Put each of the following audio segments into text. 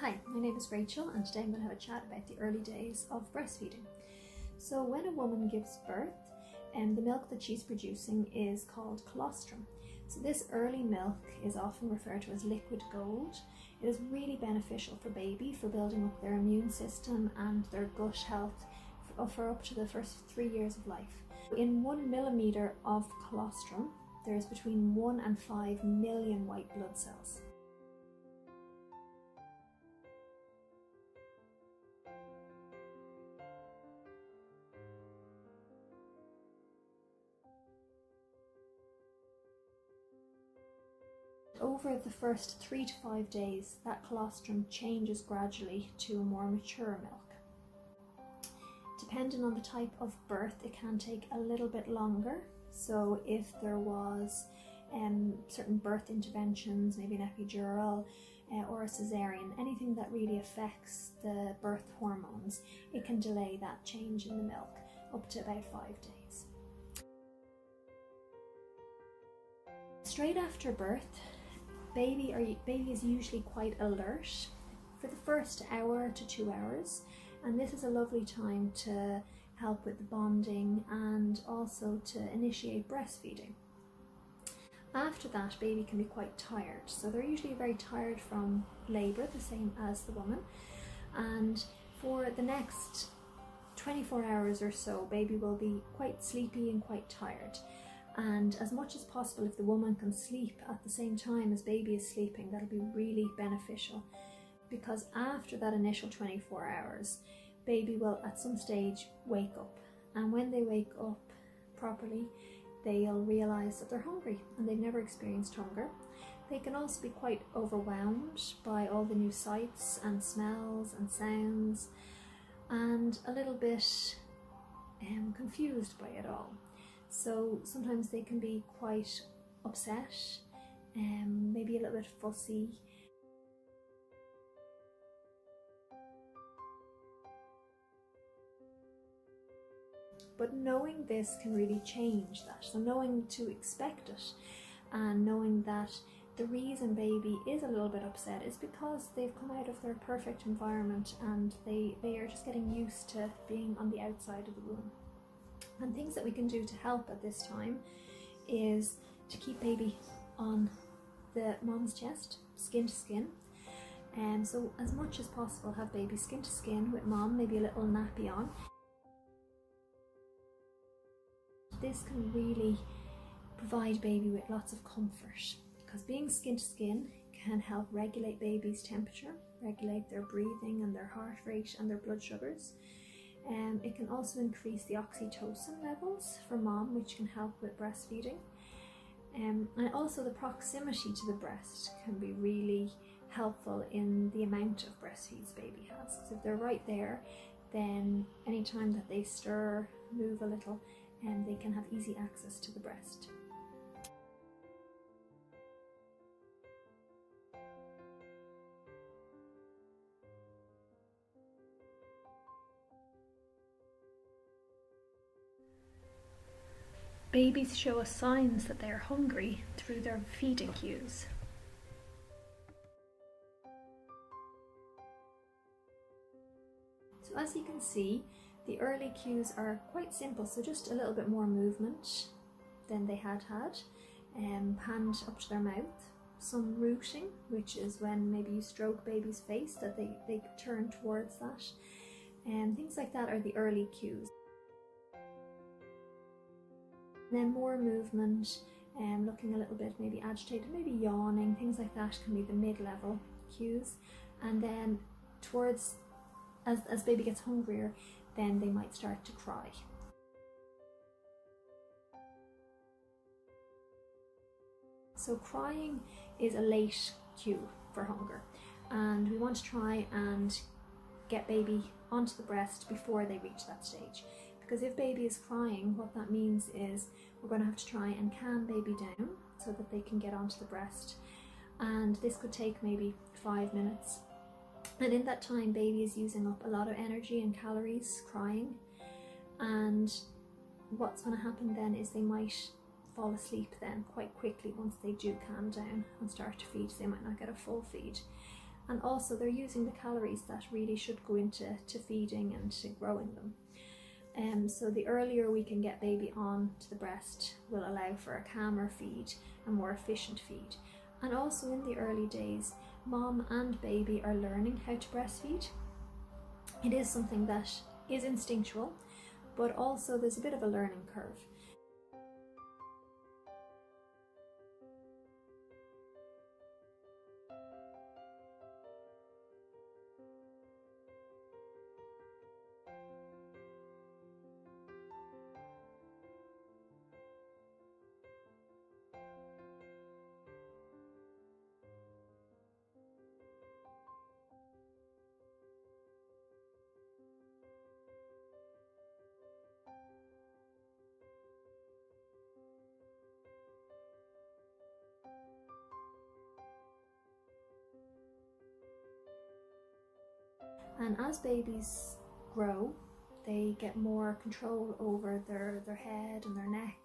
Hi, my name is Rachel and today I'm going to have a chat about the early days of breastfeeding. So when a woman gives birth, and um, the milk that she's producing is called colostrum. So this early milk is often referred to as liquid gold. It is really beneficial for baby for building up their immune system and their gut health for, up to the first three years of life. In one millimeter of colostrum, there's between one and five million white blood cells. Over the first three to five days, that colostrum changes gradually to a more mature milk. Depending on the type of birth, it can take a little bit longer. So if there was um, certain birth interventions, maybe an epidural uh, or a cesarean, anything that really affects the birth hormones, it can delay that change in the milk up to about five days. Straight after birth, baby or baby is usually quite alert for the first hour to two hours and this is a lovely time to help with the bonding and also to initiate breastfeeding. After that baby can be quite tired so they're usually very tired from labour the same as the woman and for the next 24 hours or so baby will be quite sleepy and quite tired and as much as possible if the woman can sleep at the same time as baby is sleeping that'll be really beneficial. Because after that initial 24 hours baby will at some stage wake up. And when they wake up properly they'll realize that they're hungry and they've never experienced hunger. They can also be quite overwhelmed by all the new sights and smells and sounds and a little bit um, confused by it all so sometimes they can be quite upset, um, maybe a little bit fussy. But knowing this can really change that. So knowing to expect it and knowing that the reason baby is a little bit upset is because they've come out of their perfect environment and they, they are just getting used to being on the outside of the womb. And things that we can do to help at this time is to keep baby on the mom's chest, skin to skin. And so as much as possible have baby skin to skin with mom, maybe a little nappy on. This can really provide baby with lots of comfort because being skin to skin can help regulate baby's temperature, regulate their breathing and their heart rate and their blood sugars. Um, it can also increase the oxytocin levels for mom, which can help with breastfeeding. Um, and also the proximity to the breast can be really helpful in the amount of breastfeeds baby has. Because if they're right there, then anytime that they stir, move a little, and um, they can have easy access to the breast. Babies show us signs that they are hungry through their feeding cues. So as you can see, the early cues are quite simple, so just a little bit more movement than they had had. Um, hand up to their mouth, some rooting, which is when maybe you stroke baby's face, that they, they turn towards that. And things like that are the early cues. Then more movement, um, looking a little bit maybe agitated, maybe yawning, things like that can be the mid-level cues. And then towards, as, as baby gets hungrier, then they might start to cry. So crying is a late cue for hunger and we want to try and get baby onto the breast before they reach that stage because if baby is crying what that means is we're going to have to try and calm baby down so that they can get onto the breast. And this could take maybe five minutes. And in that time baby is using up a lot of energy and calories crying. And what's going to happen then is they might fall asleep then quite quickly once they do calm down and start to feed. They might not get a full feed. And also they're using the calories that really should go into to feeding and to growing them. Um, so the earlier we can get baby on to the breast will allow for a calmer feed, a more efficient feed. And also in the early days, mom and baby are learning how to breastfeed. It is something that is instinctual, but also there's a bit of a learning curve. And as babies grow, they get more control over their, their head and their neck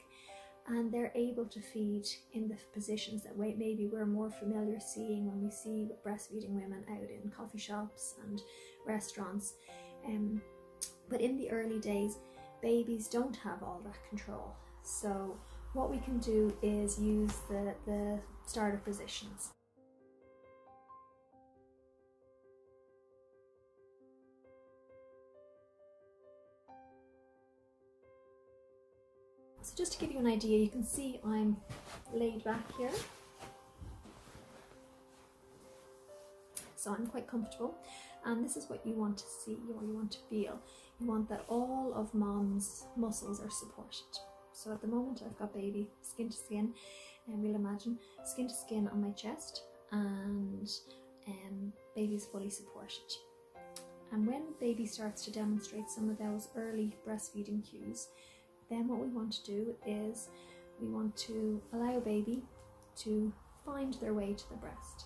and they're able to feed in the positions that maybe we're more familiar seeing when we see breastfeeding women out in coffee shops and restaurants. Um, but in the early days, babies don't have all that control. So what we can do is use the, the starter positions. So just to give you an idea, you can see I'm laid back here. So I'm quite comfortable and this is what you want to see or you want to feel. You want that all of mom's muscles are supported. So at the moment I've got baby skin to skin and we'll imagine skin to skin on my chest and um, baby's fully supported. And when baby starts to demonstrate some of those early breastfeeding cues, then what we want to do is we want to allow baby to find their way to the breast.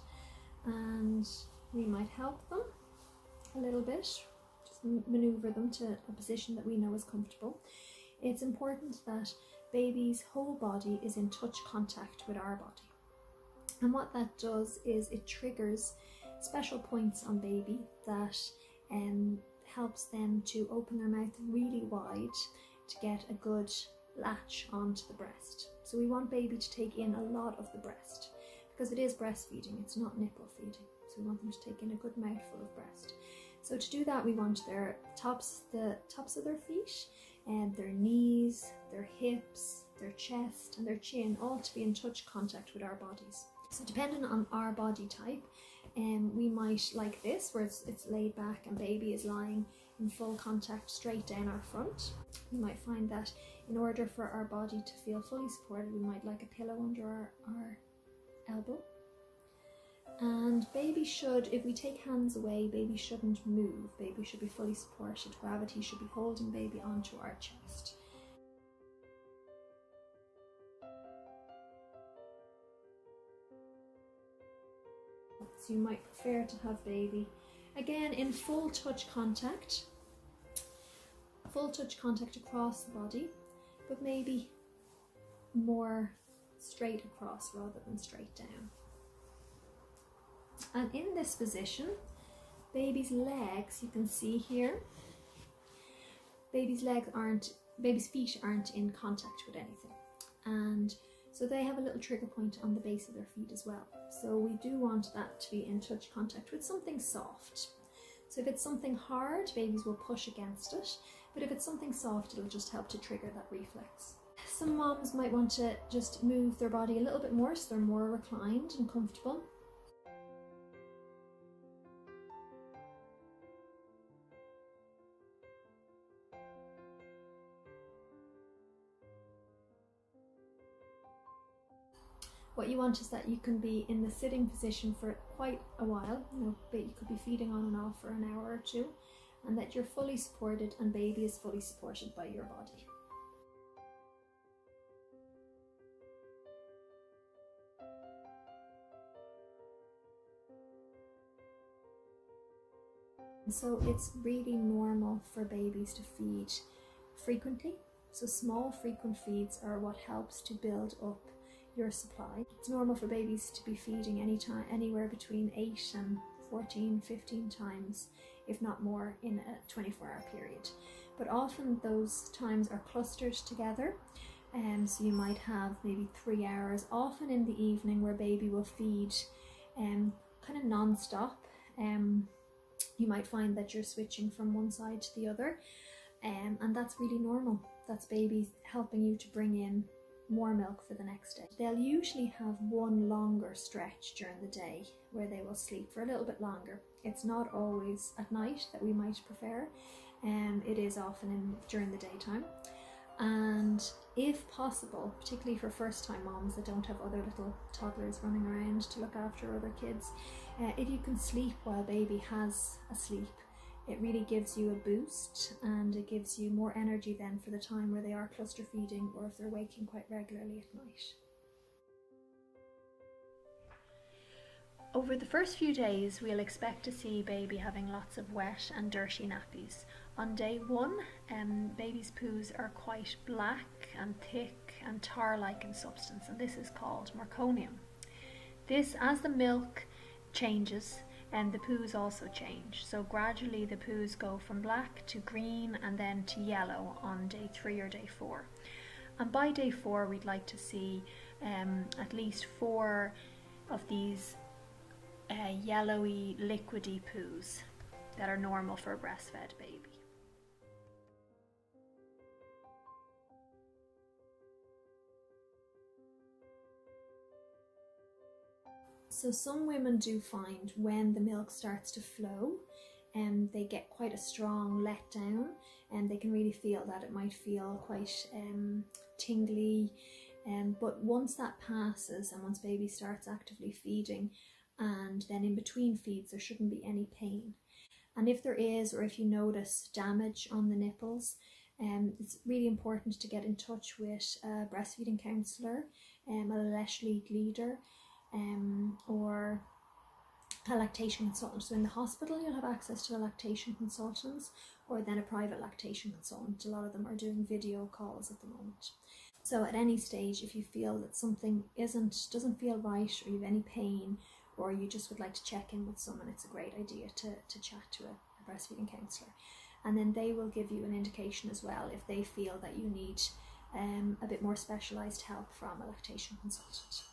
And we might help them a little bit just maneuver them to a position that we know is comfortable. It's important that baby's whole body is in touch contact with our body. And what that does is it triggers special points on baby that um, helps them to open their mouth really wide to get a good latch onto the breast. So we want baby to take in a lot of the breast because it is breastfeeding, it's not nipple feeding. So we want them to take in a good mouthful of breast. So to do that, we want their tops, the tops of their feet, and their knees, their hips, their chest, and their chin all to be in touch contact with our bodies. So depending on our body type, um, we might like this, where it's, it's laid back and baby is lying in full contact straight down our front. You might find that in order for our body to feel fully supported, we might like a pillow under our, our elbow. And baby should, if we take hands away, baby shouldn't move. Baby should be fully supported. Gravity should be holding baby onto our chest. So you might prefer to have baby Again, in full touch contact, full touch contact across the body, but maybe more straight across rather than straight down. And in this position, baby's legs, you can see here, baby's legs aren't, baby's feet aren't in contact with anything. And so they have a little trigger point on the base of their feet as well. So we do want that to be in touch contact with something soft. So if it's something hard, babies will push against it. But if it's something soft, it'll just help to trigger that reflex. Some moms might want to just move their body a little bit more so they're more reclined and comfortable. What you want is that you can be in the sitting position for quite a while, you know, but you could be feeding on and off for an hour or two, and that you're fully supported and baby is fully supported by your body. So it's really normal for babies to feed frequently. So small frequent feeds are what helps to build up your supply. It's normal for babies to be feeding anytime, anywhere between 8 and 14, 15 times, if not more, in a 24 hour period. But often those times are clustered together. Um, so you might have maybe three hours, often in the evening, where baby will feed um, kind of non-stop. Um, you might find that you're switching from one side to the other, um, and that's really normal. That's baby helping you to bring in more milk for the next day. They'll usually have one longer stretch during the day where they will sleep for a little bit longer. It's not always at night that we might prefer, and um, it is often in during the daytime. And if possible, particularly for first time moms that don't have other little toddlers running around to look after other kids, uh, if you can sleep while baby has a sleep, it really gives you a boost and it gives you more energy then for the time where they are cluster feeding or if they're waking quite regularly at night. Over the first few days, we'll expect to see baby having lots of wet and dirty nappies. On day one, um, baby's poos are quite black and thick and tar-like in substance, and this is called meconium. This, as the milk changes, and the poos also change. So gradually the poos go from black to green and then to yellow on day three or day four. And by day four, we'd like to see um, at least four of these uh, yellowy, liquidy poos that are normal for a breastfed baby. So some women do find when the milk starts to flow and um, they get quite a strong letdown and they can really feel that it might feel quite um, tingly. Um, but once that passes and once baby starts actively feeding and then in between feeds there shouldn't be any pain. And if there is or if you notice damage on the nipples um, it's really important to get in touch with a breastfeeding counsellor um, La Leche leader um, or a lactation consultant. So in the hospital, you'll have access to a lactation consultant or then a private lactation consultant. A lot of them are doing video calls at the moment. So at any stage, if you feel that something isn't doesn't feel right or you have any pain or you just would like to check in with someone, it's a great idea to, to chat to a, a breastfeeding counsellor. And then they will give you an indication as well if they feel that you need um, a bit more specialised help from a lactation consultant.